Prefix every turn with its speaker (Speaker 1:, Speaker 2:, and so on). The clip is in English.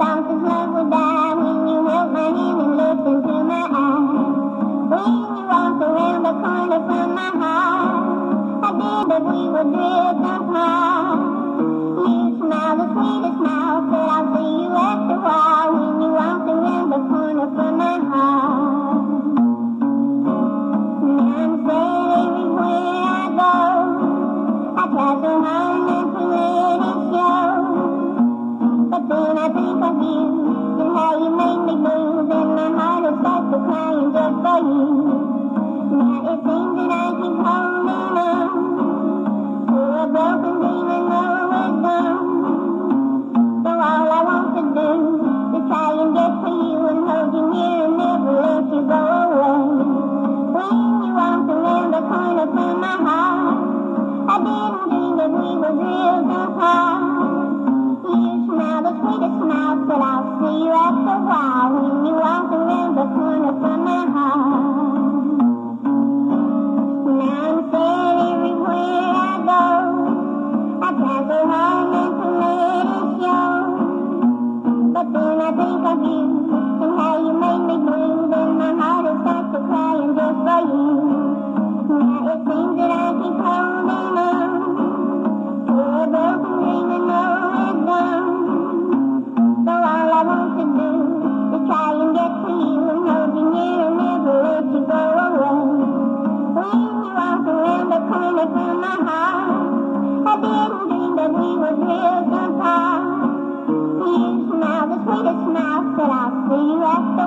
Speaker 1: something's love will die when you hold my hand and look into my eyes. When you walk around the corner from my heart but we were drift apart. the coolest in my heart. I didn't dream that we would live that far. You smile the sweetest smile, said I'll see you at the